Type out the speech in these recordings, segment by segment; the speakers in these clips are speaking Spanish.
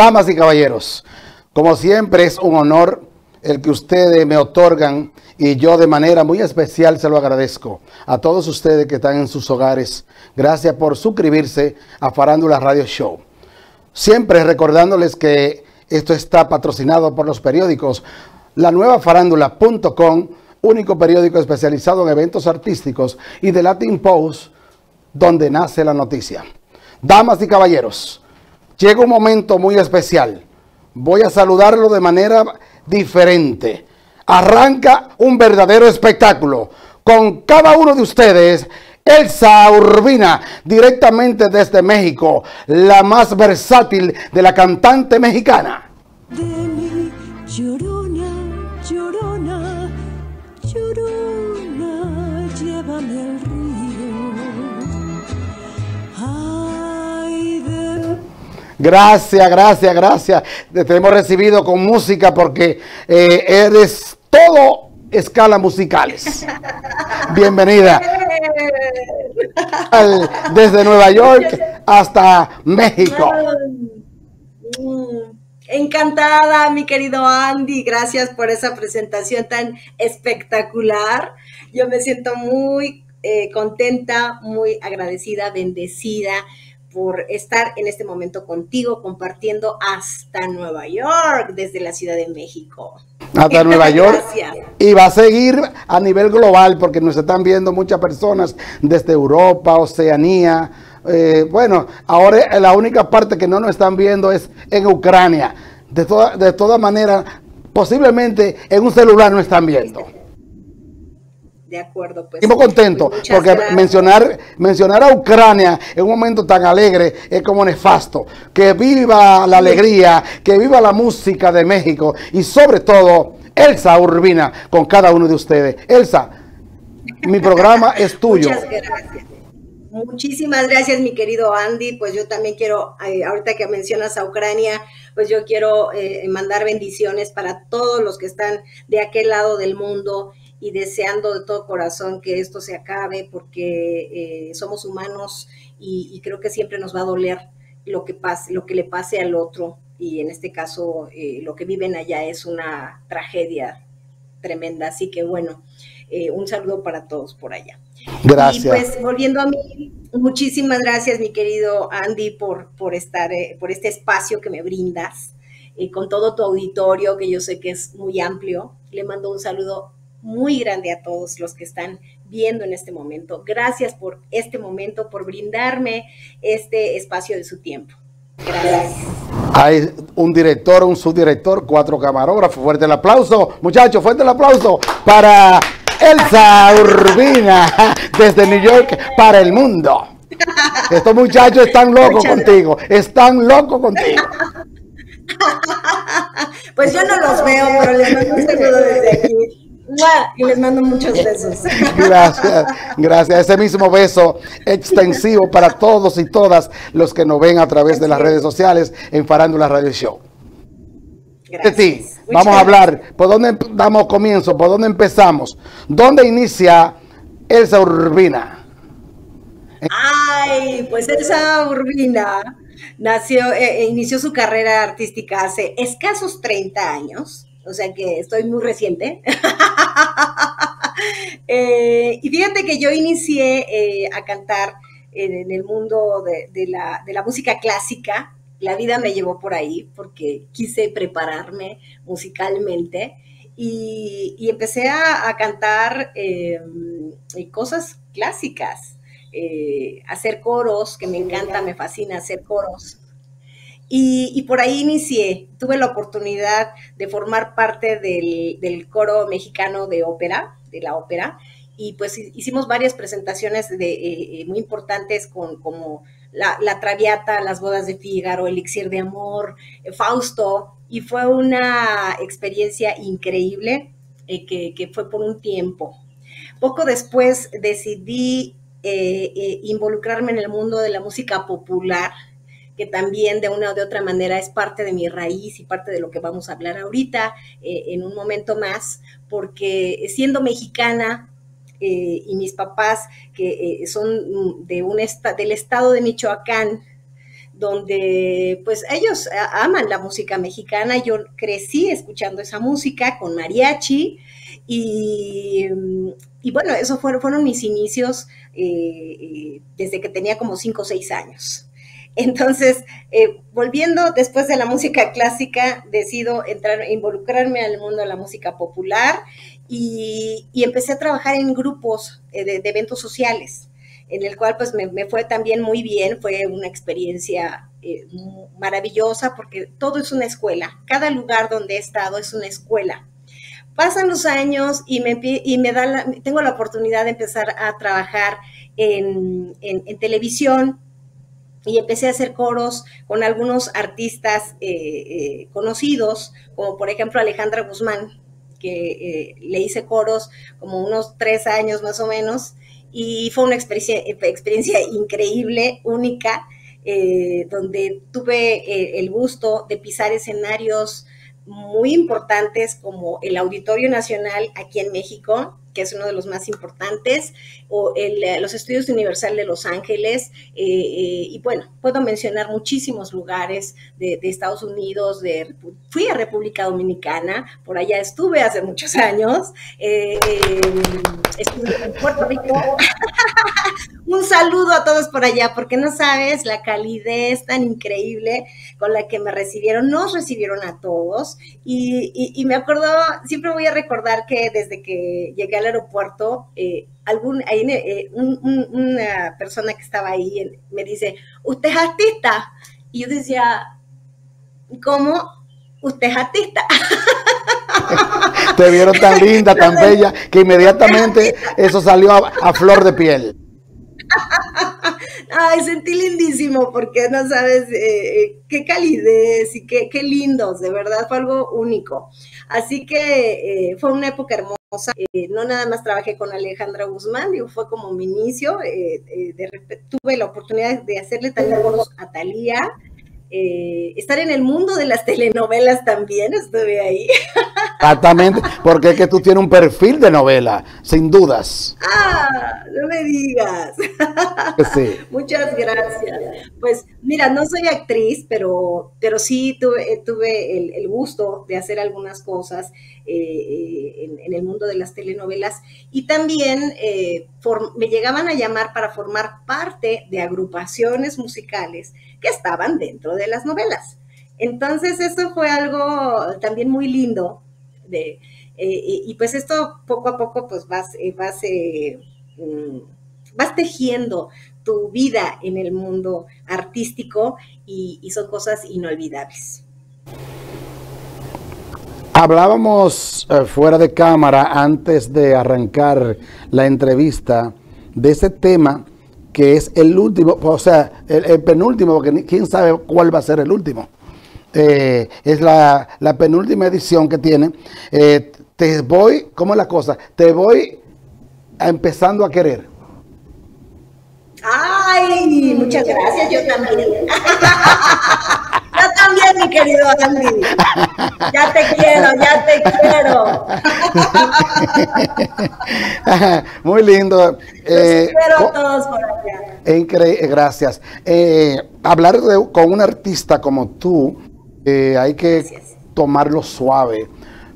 Damas y caballeros, como siempre es un honor el que ustedes me otorgan y yo de manera muy especial se lo agradezco a todos ustedes que están en sus hogares. Gracias por suscribirse a Farándula Radio Show. Siempre recordándoles que esto está patrocinado por los periódicos la nueva farándula.com, único periódico especializado en eventos artísticos, y de Latin Post, donde nace la noticia. Damas y caballeros, llega un momento muy especial. Voy a saludarlo de manera diferente. Arranca un verdadero espectáculo con cada uno de ustedes. Elsa Urbina, directamente desde México, la más versátil de la cantante mexicana. Gracias, gracias, gracias. Te hemos recibido con música porque eh, eres todo escala musicales. Bienvenida. desde Nueva York hasta México. Encantada, mi querido Andy. Gracias por esa presentación tan espectacular. Yo me siento muy eh, contenta, muy agradecida, bendecida por estar en este momento contigo, compartiendo hasta Nueva York, desde la Ciudad de México. Hasta Nueva York. Y va a seguir a nivel global, porque nos están viendo muchas personas desde Europa, Oceanía. Eh, bueno, ahora la única parte que no nos están viendo es en Ucrania. De, toda, de todas maneras, posiblemente en un celular no están viendo. De acuerdo, pues. Estamos contentos porque mencionar, mencionar a Ucrania en un momento tan alegre es como nefasto. Que viva la alegría, que viva la música de México y sobre todo Elsa Urbina con cada uno de ustedes. Elsa, mi programa es tuyo. Muchas gracias. Muchísimas gracias, mi querido Andy. Pues yo también quiero, eh, ahorita que mencionas a Ucrania, pues yo quiero eh, mandar bendiciones para todos los que están de aquel lado del mundo y deseando de todo corazón que esto se acabe porque eh, somos humanos y, creo que siempre nos va a doler lo que pase, lo que le pase al otro y en este caso eh, lo que viven allá es una tragedia tremenda, así que bueno, eh, un saludo para todos por allá. Gracias. Y pues volviendo a mí, muchísimas gracias mi querido Andy por, por estar, por este espacio que me brindas, con todo tu auditorio que yo sé que es muy amplio. Le mando un saludo muy grande a todos los que están viendo en este momento. Gracias por este momento, por brindarme este espacio de su tiempo. Gracias. Hay un director, un subdirector, cuatro camarógrafos. Fuerte el aplauso, muchachos, fuerte el aplauso para Elsa Urbina desde New York para el mundo. Estos muchachos están locos contigo, están locos contigo. Pues yo no los veo, pero les mando un saludo desde aquí. Y les mando muchos besos. Gracias, gracias. Ese mismo beso extensivo para todos y todas los que nos ven a través de las redes sociales en Farándula Radio Show. Gracias. vamos a hablar. ¿Por dónde damos comienzo? ¿Por dónde empezamos? ¿Dónde inicia Elsa Urbina? Ay, pues Elsa Urbina nació, eh, inició su carrera artística hace escasos 30 años o sea que estoy muy reciente. Eh, y fíjate que yo inicié eh, a cantar en, el mundo de, la, música clásica. La vida me llevó por ahí porque quise prepararme musicalmente y, empecé a, cantar em, cosas clásicas, eh, hacer coros, que me encanta, me fascina hacer coros. Y, por ahí inicié, tuve la oportunidad de formar parte del, coro mexicano de ópera, de la ópera, y pues hicimos varias presentaciones eh, eh, muy importantes con, como la, Traviata, Las Bodas de Fígaro, Elixir de Amor, eh, Fausto, y fue una experiencia increíble que, fue por un tiempo. Poco después decidí involucrarme en el mundo de la música popular, que también de una o de otra manera es parte de mi raíz y parte de lo que vamos a hablar ahorita eh, en un momento más, porque siendo mexicana, eh, y mis papás que eh, son de un del estado de Michoacán, donde pues ellos aman la música mexicana. Yo crecí escuchando esa música con mariachi y, bueno, esos fueron, fueron mis inicios desde que tenía como 5 o 6 años. Entonces, eh, volviendo después de la música clásica, decido entrar, involucrarme al mundo de la música popular y, empecé a trabajar en grupos de, eventos sociales en el cual pues me, fue también muy bien, fue una experiencia eh, maravillosa porque todo es una escuela, cada lugar donde he estado es una escuela. Pasan los años y me, y me da tengo la oportunidad de empezar a trabajar en, televisión y empecé a hacer coros con algunos artistas eh, eh, conocidos, como por ejemplo Alejandra Guzmán, que le hice coros como unos tres años más o menos, y fue una experiencia, experiencia increíble, única, eh, donde tuve eh, el gusto de pisar escenarios muy importantes como el Auditorio Nacional aquí en México, que es uno de los más importantes, o eh, los Estudios Universal de Los Ángeles, eh, eh, y bueno, puedo mencionar muchísimos lugares de, Estados Unidos, de, fui a República Dominicana, por allá estuve hace muchos años, estuve en Puerto Rico. Un saludo a todos por allá, porque no sabes la calidez tan increíble con la que me recibieron, nos recibieron a todos, y, y me acuerdo, siempre voy a recordar que desde que llegué al aeropuerto, eh, algún, eh, una persona que estaba ahí me dice, ¿usted es artista? Y yo decía, ¿cómo? ¿Usted es artista? Te vieron tan linda, tan bella, que inmediatamente eso salió a, flor de piel. Ay, sentí lindísimo porque no sabes eh, qué calidez y qué, qué lindos, de verdad fue algo único. Así que fue una época hermosa eh, no nada más trabajé con Alejandra Guzmán, digo, fue como mi inicio. Eh, eh, de repente, tuve la oportunidad de hacerle también a Talía, estar en el mundo de las telenovelas también, estuve ahí. Exactamente, porque es que tú tienes un perfil de novela, sin dudas. Ah, no me digas. Sí. Muchas gracias. Pues mira, no soy actriz, pero, pero sí tuve, tuve el, gusto de hacer algunas cosas eh, en, el mundo de las telenovelas y también eh, me llegaban a llamar para formar parte de agrupaciones musicales que estaban dentro de las novelas. Entonces eso fue algo también muy lindo eh, y, pues esto poco a poco pues vas, vas, mm, vas tejiendo tu vida en el mundo artístico y son cosas inolvidables. Hablábamos eh, fuera de cámara antes de arrancar la entrevista de ese tema que es el último, o sea, el, penúltimo, porque quién sabe cuál va a ser el último. Eh, es la, penúltima edición que tiene. Eh, te voy, ¿cómo es la cosa? Te voy empezando a querer. Ay, muchas gracias, yo también. Yo también, mi querido Andy. Ya te quiero, ya te quiero. Muy lindo. Eh, espero a todos por allá. Gracias. Eh, hablar con un artista como tú, eh, hay que tomarlo suave,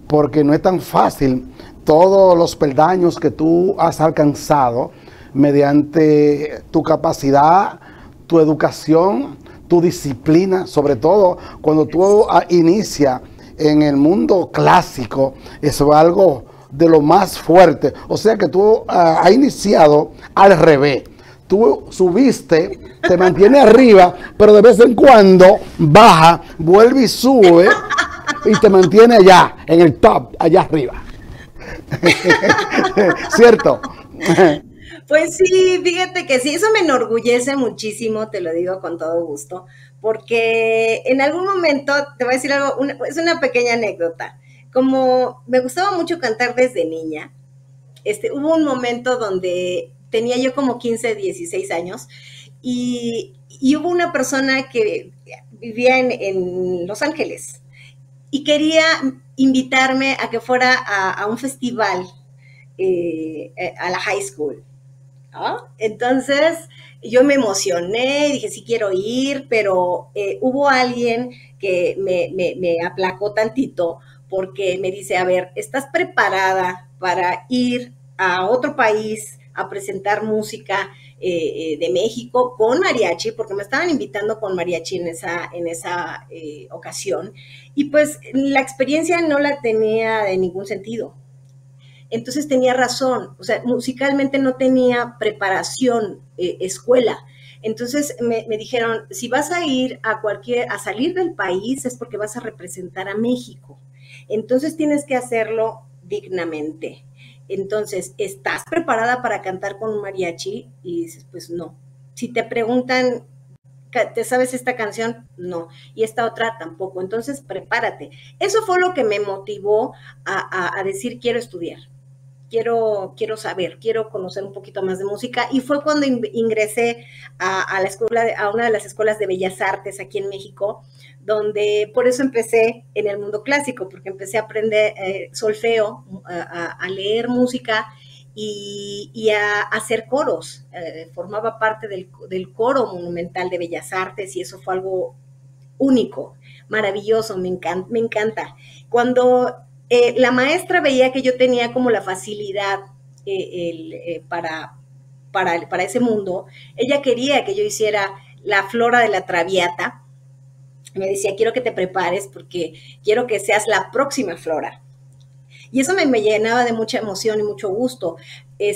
porque no es tan fácil todos los peldaños que tú has alcanzado mediante tu capacidad, tu educación, tu disciplina, sobre todo cuando tú inicias en el mundo clásico, eso es algo de lo más fuerte. O sea que tú ah, has iniciado al revés. Tú subiste, te mantiene arriba, pero de vez en cuando baja, vuelve y sube y te mantiene allá, en el top, allá arriba. ¿Cierto? Pues sí, fíjate que sí, eso me enorgullece muchísimo, te lo digo con todo gusto, porque en algún momento, te voy a decir algo, es una pequeña anécdota. Como me gustaba mucho cantar desde niña, este, hubo un momento donde tenía yo como 15, 16 años y, hubo una persona que vivía en, Los Ángeles y quería invitarme a que fuera a, un festival eh, a la high school. Entonces, yo me emocioné, dije, sí quiero ir, pero eh, hubo alguien que me, me, aplacó tantito porque me dice, a ver, ¿estás preparada para ir a otro país a presentar música eh, eh, de México con mariachi? Porque me estaban invitando con mariachi en esa, en esa ocasión. Y pues la experiencia no la tenía de ningún sentido entonces tenía razón, o sea, musicalmente no tenía preparación, eh, escuela. Entonces me, dijeron, si vas a ir a cualquier, a salir del país es porque vas a representar a México. Entonces tienes que hacerlo dignamente. Entonces, ¿estás preparada para cantar con un mariachi? Y dices, pues no. Si te preguntan, ¿te sabes esta canción? No. Y esta otra tampoco. Entonces, prepárate. Eso fue lo que me motivó a decir, quiero estudiar quiero, quiero saber, quiero conocer un poquito más de música. Y fue cuando ingresé a, la escuela, a una de las escuelas de bellas artes aquí en México, donde por eso empecé en el mundo clásico, porque empecé a aprender eh, solfeo, a, leer música y, a, hacer coros. Eh, formaba parte del, del, coro monumental de bellas artes y eso fue algo único, maravilloso, me encanta. Me encanta. Cuando eh, la maestra veía que yo tenía como la facilidad eh, eh, para, para, para, ese mundo. Ella quería que yo hiciera la flora de la traviata. Me decía, quiero que te prepares porque quiero que seas la próxima flora. Y eso me, llenaba de mucha emoción y mucho gusto.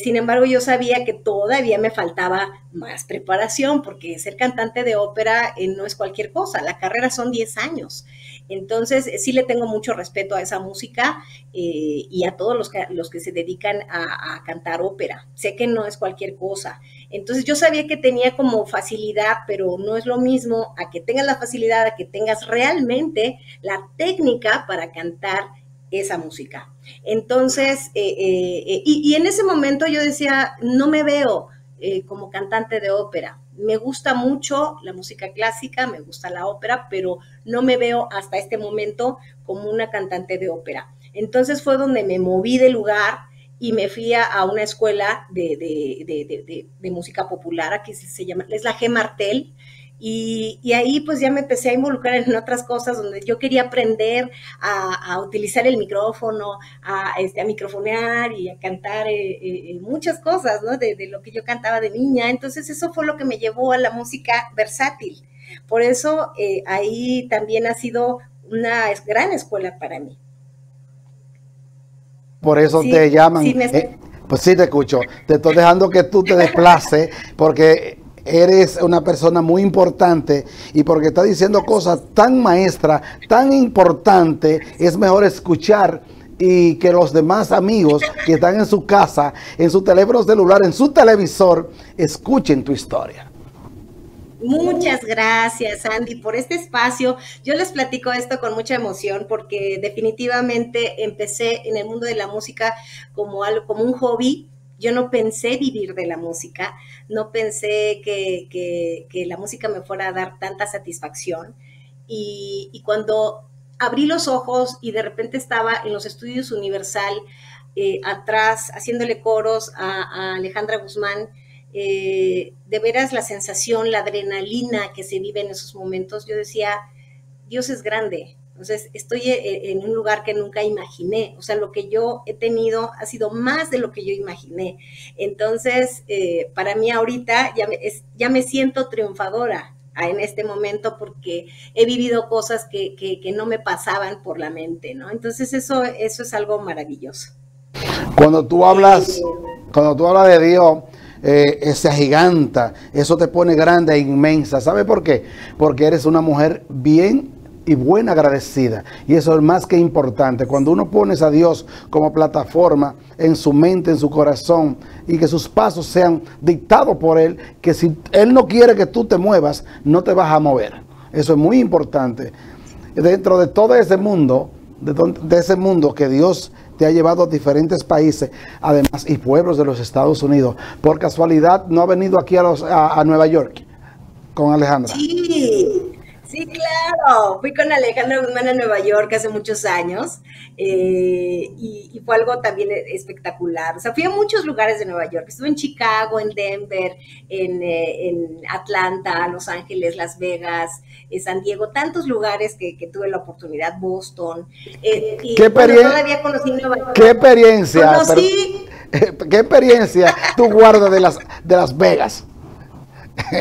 sin embargo, yo sabía que todavía me faltaba más preparación, porque ser cantante de ópera no es cualquier cosa. La carrera son 10 años. Entonces, eh, sí le tengo mucho respeto a esa música eh, y a todos los que, los que se dedican a, cantar ópera. Sé que no es cualquier cosa. Entonces, yo sabía que tenía como facilidad, pero no es lo mismo a que tengas la facilidad, a que tengas realmente la técnica para cantar esa música. Entonces, eh, y, en ese momento yo decía, no me veo como cantante de ópera me gusta mucho la música clásica, me gusta la ópera, pero no me veo hasta este momento como una cantante de ópera. Entonces fue donde me moví de lugar y me fui a, una escuela de, de, música popular, aquí se llama, es la G Martel, y, ahí pues ya me empecé a involucrar en otras cosas donde yo quería aprender a, utilizar el micrófono, a, este, a microfonear y a cantar eh, eh, eh, muchas cosas, ¿no? De, de, lo que yo cantaba de niña. Entonces eso fue lo que me llevó a la música versátil. Por eso ahí también ha sido una gran escuela para mí. Por eso te llaman... pues sí, te escucho. Te estoy dejando que tú te desplaces porque eres una persona muy importante y porque está diciendo cosas tan maestras, tan importantes, es mejor escuchar y que los demás amigos que están en su casa, en su teléfono celular, en su televisor, escuchen tu historia. Muchas gracias, Andy, por este espacio. Yo les platico esto con mucha emoción porque definitivamente empecé en el mundo de la música como algo, como un hobby yo no pensé vivir de la música, no pensé que, la música me fuera a dar tanta satisfacción. Y, cuando abrí los ojos y de repente estaba en los estudios Universal, eh, atrás, haciéndole coros a, Alejandra Guzmán, eh, de veras la sensación, la adrenalina que se vive en esos momentos, yo decía, Dios es grande, entonces, estoy eh, eh, en un lugar que nunca imaginé. O sea, lo que yo he tenido ha sido más de lo que yo imaginé. Entonces, eh, para mí ahorita ya me, ya me siento triunfadora en este momento porque he vivido cosas que, no me pasaban por la mente, ¿no? Entonces, eso, eso es algo maravilloso. Cuando tú hablas, cuando tú hablas de Dios, eh, se agiganta, eso te pone grande e inmensa. ¿Sabe por qué? Porque eres una mujer bien y buena agradecida. Y eso es más que importante. Cuando uno pone a Dios como plataforma en su mente, en su corazón, y que sus pasos sean dictados por Él, que si Él no quiere que tú te muevas, no te vas a mover. Eso es muy importante. Dentro de todo ese mundo, de, ese mundo que Dios te ha llevado a diferentes países, además, y pueblos de los Estados Unidos. Por casualidad, no ha venido aquí a, los, a Nueva York con Alejandra. Sí, Sí, claro. Fui con Alejandra Guzmán a Nueva York hace muchos años eh, y, fue algo también espectacular. O sea, fui a muchos lugares de Nueva York. Estuve en Chicago, en Denver, en, eh, en Atlanta, Los Ángeles, Las Vegas, eh, San Diego, tantos lugares que, que, tuve la oportunidad, Boston. Eh, y, ¿Qué, todavía conocí Nueva York. ¿Qué experiencia? Conocí, ¿Qué experiencia tú guardas de las, de Las Vegas?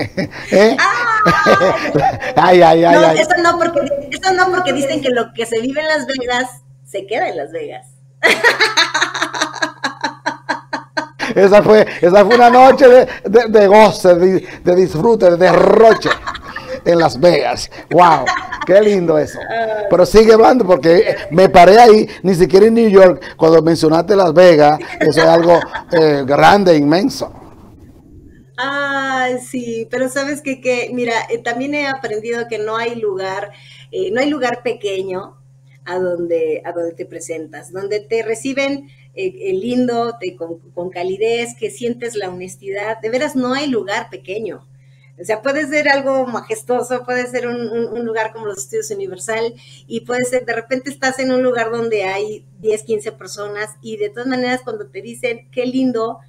¿Eh? ay, ay, ay, no, Eso, no porque, eso no porque dicen que lo que se vive en Las Vegas se queda en Las Vegas. Esa fue, esa fue una noche de, de, goce, de, de, disfrute, de derroche en Las Vegas. ¡Wow! ¡Qué lindo eso! Pero sigue hablando porque me paré ahí, ni siquiera en New York, cuando mencionaste Las Vegas, eso es algo eh, grande, inmenso. Ay, sí, pero sabes que, que mira, eh, también he aprendido que no hay lugar, eh, no hay lugar pequeño a donde, a donde te presentas, donde te reciben eh, lindo, te, con, calidez, que sientes la honestidad. De veras, no hay lugar pequeño. O sea, puede ser algo majestuoso, puede ser un, lugar como los estudios Universal y puede ser, de repente estás en un lugar donde hay 10, 15 personas y de todas maneras cuando te dicen, qué lindo,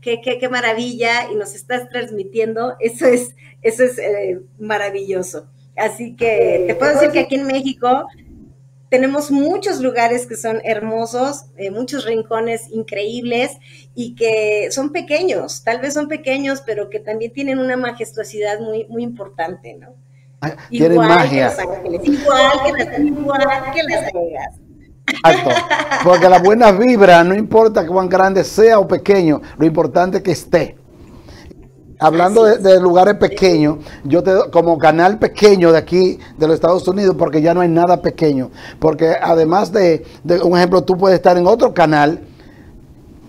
qué, qué, qué, maravilla y nos estás transmitiendo, eso es, eso es eh, maravilloso. Así que te puedo decir que aquí en México tenemos muchos lugares que son hermosos, eh, muchos rincones increíbles y que son pequeños, tal vez son pequeños, pero que también tienen una majestuosidad muy, muy importante, ¿no? Ah, igual magia. Que los ángeles, igual que las, igual que las Vegas. Exacto. Porque la buena vibra, no importa cuán grande sea o pequeño, lo importante es que esté. Hablando de, lugares pequeños, yo te como canal pequeño de aquí, de los Estados Unidos, porque ya no hay nada pequeño. Porque además de, un ejemplo, tú puedes estar en otro canal,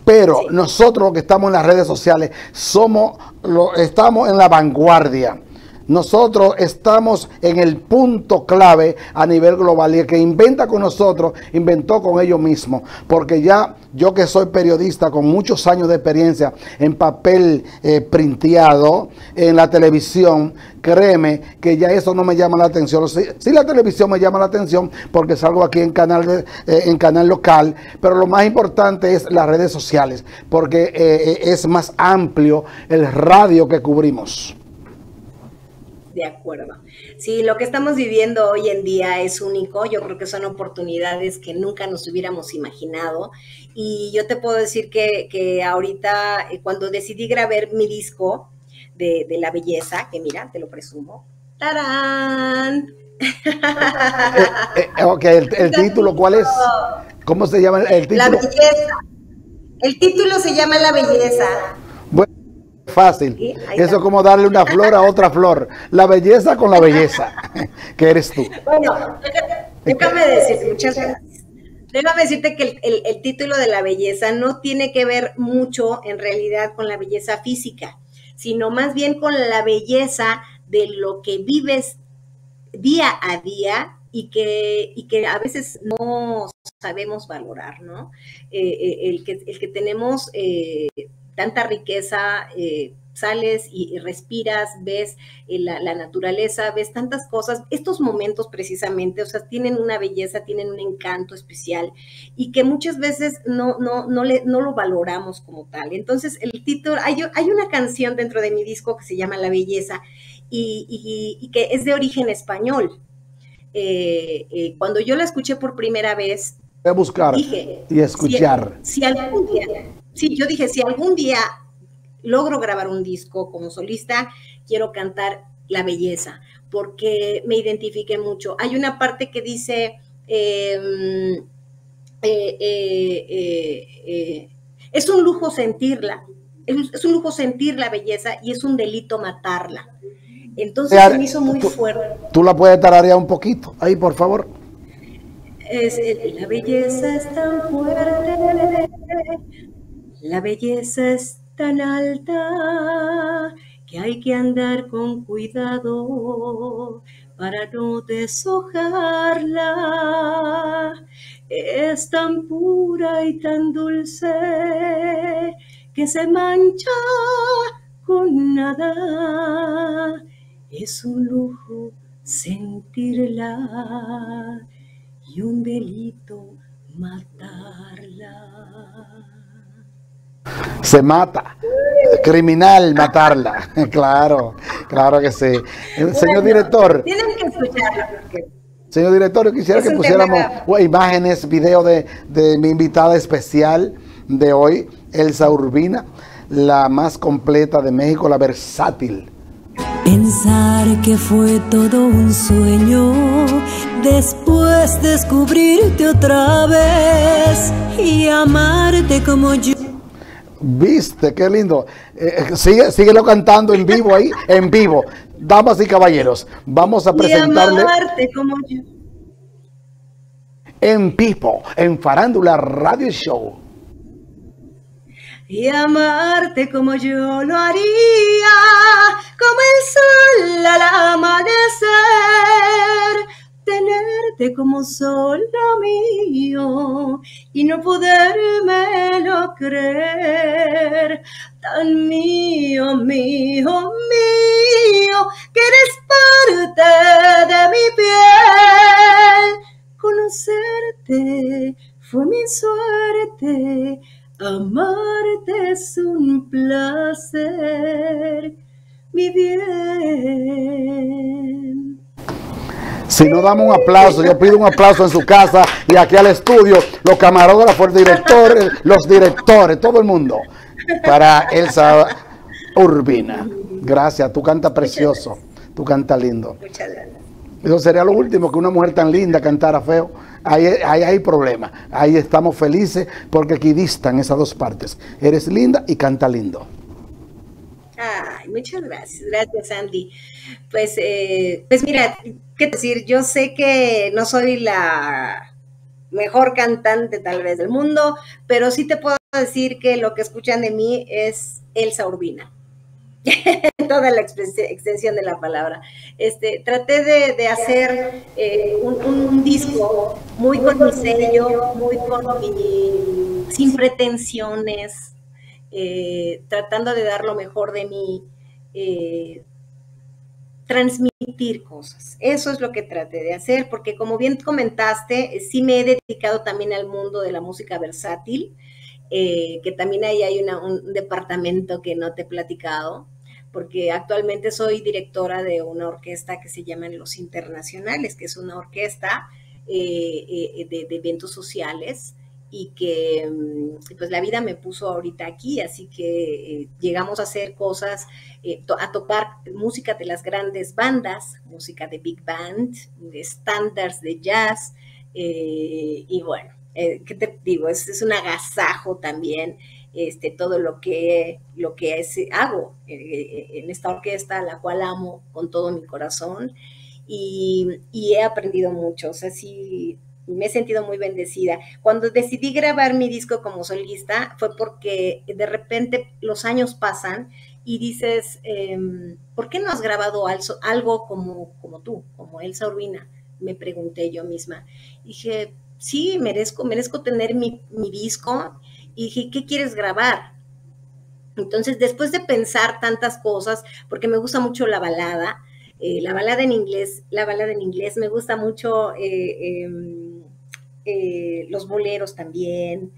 pero nosotros que estamos en las redes sociales somos, lo, estamos en la vanguardia. Nosotros estamos en el punto clave a nivel global y el que inventa con nosotros, inventó con ellos mismos. Porque ya yo que soy periodista con muchos años de experiencia en papel eh, printeado, en la televisión, créeme que ya eso no me llama la atención. Sí, la televisión me llama la atención porque salgo aquí en canal, eh, en canal local, pero lo más importante es las redes sociales porque eh, es más amplio el radio que cubrimos. De acuerdo. Sí, lo que estamos viviendo hoy en día es único. Yo creo que son oportunidades que nunca nos hubiéramos imaginado. Y yo te puedo decir que, ahorita, eh, cuando decidí grabar mi disco de, la belleza, que mira, te lo presumo. ¡Tarán! Eh, eh, ok, el, título, ¿cuál es? ¿Cómo se llama el título? La belleza. El título se llama La belleza. Fácil. Eso es como darle una flor a otra flor. La belleza con la belleza, que eres tú. Bueno, déjame decirte, muchas gracias. Déjame decirte que el, título de la belleza no tiene que ver mucho en realidad con la belleza física, sino más bien con la belleza de lo que vives día a día y que, y que a veces no sabemos valorar, ¿no? Eh, eh, el, que, el que tenemos eh, tanta riqueza, eh, sales y, respiras, ves eh, la, naturaleza, ves tantas cosas. Estos momentos precisamente, o sea, tienen una belleza, tienen un encanto especial y que muchas veces no, no, no, le, no lo valoramos como tal. Entonces, el título, hay, hay una canción dentro de mi disco que se llama La Belleza y, que es de origen español. Eh, cuando yo la escuché por primera vez, Voy a buscar y escuchar. Si, si algún día sí, yo dije, si algún día logro grabar un disco como solista, quiero cantar La Belleza, porque me identifique mucho. Hay una parte que dice, em, eh, eh, eh, es un lujo sentirla, es, un lujo sentir la belleza y es un delito matarla. Entonces se me hizo muy fuerte. ¿Tú la puedes tararear un poquito? Ahí, por favor. Es, la belleza es tan fuerte, la belleza es tan alta que hay que andar con cuidado para no deshojarla. Es tan pura y tan dulce que se mancha con nada. Es un lujo sentirla y un delito matarla. Se mata. Criminal matarla. claro, claro que sí. Señor director. Tienen que escucharlo Señor director, quisiera que pusiéramos imágenes, video de, de mi invitada especial de hoy, Elsa Urbina, la más completa de México, la versátil. Pensar que fue todo un sueño, después descubrirte otra vez y amarte como yo. Viste, qué lindo. Eh, eh, sigue, síguelo cantando en vivo ahí, en vivo. Damas y caballeros, vamos a presentarle. Y amarte como yo. En Pipo, en Farándula Radio Show y amarte como yo lo haría, como el sol al amanecer, tenerte como solo mío y no podérmelo creer, tan mío, mío, mío, que eres parte de mi piel. Conocerte fue mi suerte Amarte es un placer, mi bien. Si no damos un aplauso, yo pido un aplauso en su casa y aquí al estudio, los camarógrafos, el director, los directores, todo el mundo, para Elsa Urbina. Gracias, tú cantas precioso, tú cantas lindo. Muchas gracias. Eso sería lo último, que una mujer tan linda cantara feo. Ahí, hay problema. Ahí estamos felices porque aquí distan esas dos partes. Eres linda y canta lindo. Ay, muchas gracias. Gracias, Andy. Pues, eh, pues mira, qué decir, yo sé que no soy la mejor cantante tal vez del mundo, pero sí te puedo decir que lo que escuchan de mí es Elsa Urbina. toda la extensión de la palabra. Este, traté de, hacer eh, un, disco muy con mi sello, muy con mi, sin pretensiones, eh, tratando de dar lo mejor de mí, eh, transmitir cosas. Eso es lo que traté de hacer, porque como bien comentaste, sí me he dedicado también al mundo de la música versátil. que también ahí hay un departamento que no te he platicado, porque actualmente soy directora de una orquesta que se llama Los Internacionales, que es una orquesta eh, eh, de, eventos sociales y que mm, pues la vida me puso ahorita aquí, así que eh, llegamos a hacer cosas, a tocar música de las grandes bandas, música de big band, de estándares de jazz, y bueno, ¿qué te digo? Es, es un agasajo también este, todo lo que, lo que es, hago eh, eh, en esta orquesta, la cual amo con todo mi corazón y, he aprendido mucho, o sea, sí, me he sentido muy bendecida. Cuando decidí grabar mi disco como solista fue porque de repente los años pasan y dices, em, ¿por qué no has grabado algo como, como tú, como Elsa Urbina? Me pregunté yo misma. dije, sí, merezco, merezco tener mi, mi disco y dije, ¿qué quieres grabar? Entonces, después de pensar tantas cosas, porque me gusta mucho la balada, eh, la balada en inglés, la balada en inglés, me gusta mucho eh, em, eh, los boleros también,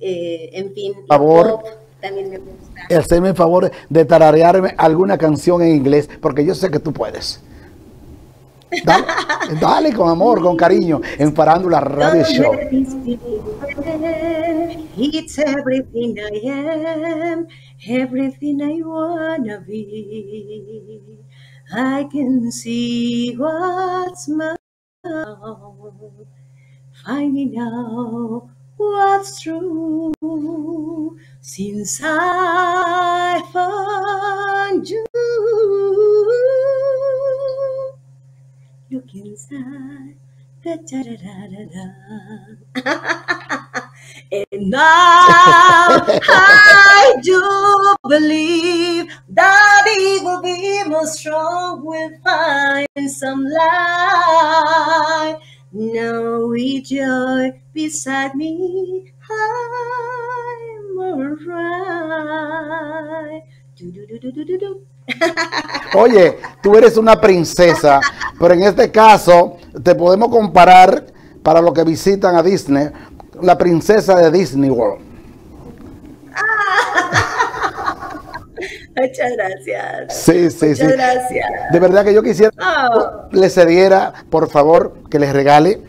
en fin, favor, también me gusta. Hacerme el favor de tararearme alguna canción en inglés, porque yo sé que tú puedes. Dale, con amor, con cariño, en Farándula Radio Show. It's everything I am, everything I wanna be. I can see what's mine, finding out what's true since I found you. look inside. Da, da, da, da, da, and now I do believe that it will be more strong. We'll find some light. With joy beside me, I'm alright. Oye, tú eres una princesa, pero en este caso te podemos comparar para los que visitan a Disney, la princesa de Disney World. Muchas gracias. Sí, sí, Muchas sí. gracias. De verdad que yo quisiera Oh. le cediera, por favor, que les regale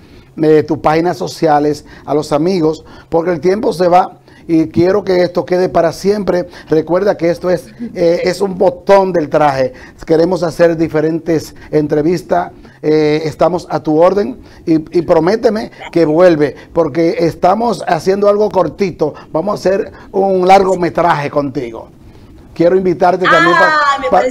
eh, tus páginas sociales a los amigos, porque el tiempo se va y quiero que esto quede para siempre. Recuerda que esto es, eh, es un botón del traje. Queremos hacer diferentes entrevistas. eh, estamos a tu orden y, y prométeme que vuelve, porque estamos haciendo algo cortito. Vamos a hacer un largometraje contigo. Quiero invitarte también Ah,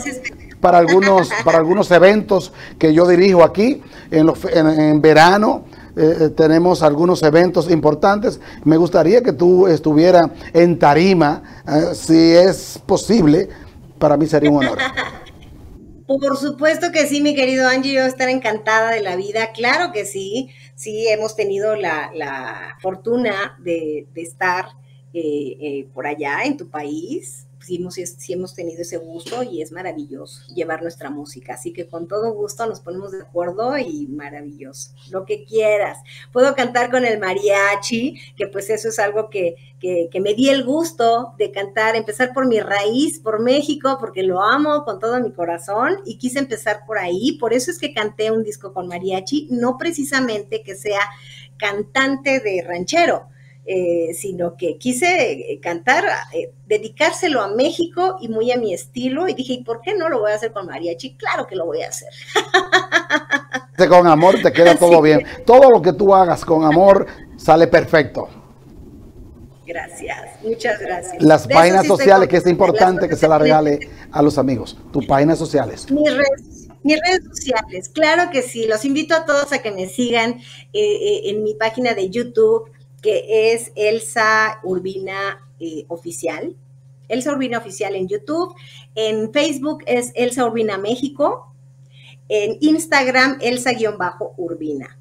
para algunos, para algunos eventos que yo dirijo aquí en, los- en- en verano. eh, eh, tenemos algunos eventos importantes. Me gustaría que tú estuvieras en tarima, eh, si es posible. Para mí sería un honor. Por supuesto que sí, mi querido Angie, yo estar encantada de la vida, claro que sí, sí hemos tenido la, la fortuna de, de estar eh, por allá en tu país, sí hemos, hemos tenido ese gusto y es maravilloso llevar nuestra música, así que con todo gusto nos ponemos de acuerdo y maravilloso, lo que quieras. Puedo cantar con el mariachi, que pues eso es algo que, que, que, me di el gusto de cantar, empezar por mi raíz, por México, porque lo amo con todo mi corazón y quise empezar por ahí. Por eso es que canté un disco con mariachi, no precisamente que sea cantante de ranchero, eh, sino que quise cantar, eh, dedicárselo a México y muy a mi estilo. Y dije, ¿y por qué no lo voy a hacer con mariachi? Claro que lo voy a hacer. Con amor te queda todo bien. Todo lo que tú hagas con amor sale perfecto. Gracias, muchas gracias. Las de páginas sí sociales, que es importante que se las regale a los amigos. Tus páginas sociales. Mis redes, mis redes sociales, claro que sí. Los invito a todos a que me sigan eh, eh, en mi página de YouTube, que es Elsa Urbina eh, Oficial. Elsa Urbina Oficial en YouTube. En Facebook es Elsa Urbina México. En Instagram, Elsa-Urbina.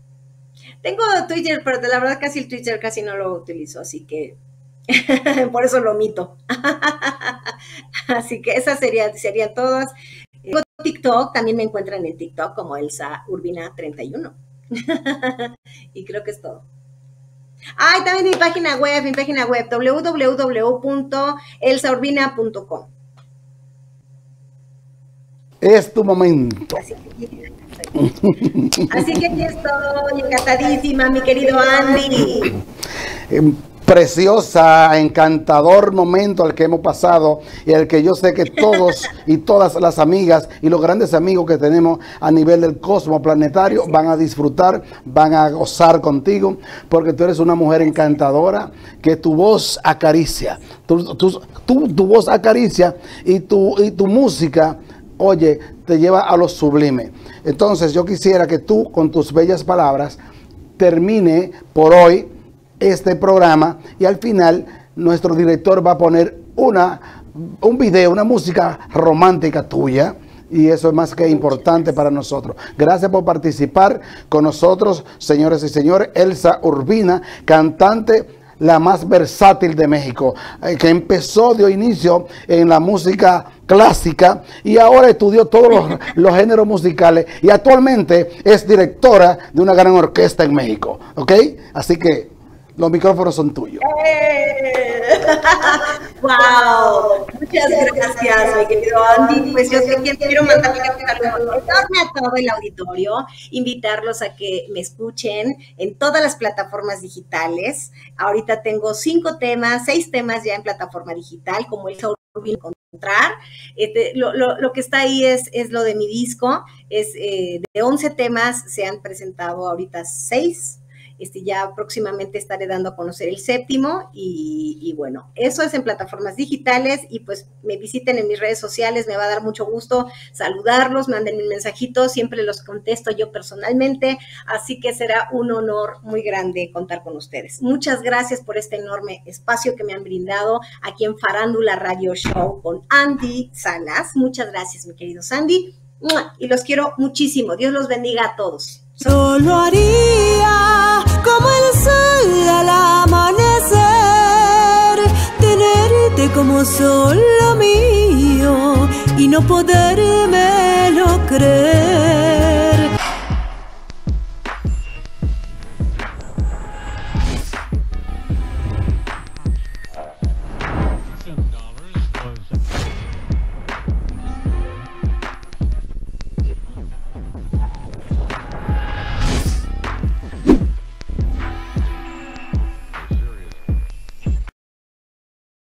Tengo Twitter, pero de la verdad casi el Twitter casi no lo utilizo, así que por eso lo omito. así que esas serían, serían todas. Tengo TikTok, también me encuentran en TikTok como Elsa Urbina 31. y creo que es todo. Ah, y también mi página web, mi página web, www.elsaurbina.com. Es tu momento. Así que, así que aquí estoy, encantadísima, mi querido Andy. Preciosa, encantador momento al que hemos pasado y el que yo sé que todos y todas las amigas y los grandes amigos que tenemos a nivel del cosmos planetario van a disfrutar, van a gozar contigo, porque tú eres una mujer encantadora, que tu voz acaricia, tu, tu, tu, tu voz acaricia y tu, y tu música oye, te lleva a lo sublime. Entonces yo quisiera que tú con tus bellas palabras termine por hoy este programa y al final nuestro director va a poner una, un video, una música romántica tuya. Y eso es más que importante para nosotros. Gracias por participar con nosotros, señores y señores. Elsa Urbina, cantante la más versátil de México, eh, que empezó, dio inicio en la música clásica y ahora estudió todos los, los, géneros musicales y actualmente es directora de una gran orquesta en México, ¿ok? Así que los micrófonos son tuyos. ¡Eh! ¡Wow! Muchas gracias, mi querido Andy. Pues yo quiero mandarle a todo el auditorio, invitarlos a que me escuchen en todas las plataformas digitales. Ahorita tengo cinco temas, seis temas ya en plataforma digital, como el encontrar. Este, lo, que está ahí es, es lo de mi disco. Es eh, de 11 temas, se han presentado ahorita seis este, ya próximamente estaré dando a conocer el séptimo y, bueno, eso es en plataformas digitales y pues me visiten en mis redes sociales, me va a dar mucho gusto saludarlos, manden un mensajito, siempre los contesto yo personalmente, así que será un honor muy grande contar con ustedes. Muchas gracias por este enorme espacio que me han brindado aquí en Farándula Radio Show con Andy Salas. Muchas gracias, mi querido Sandy, y los quiero muchísimo. Dios los bendiga a todos. Solo haría como solo mío y no podérmelo creer.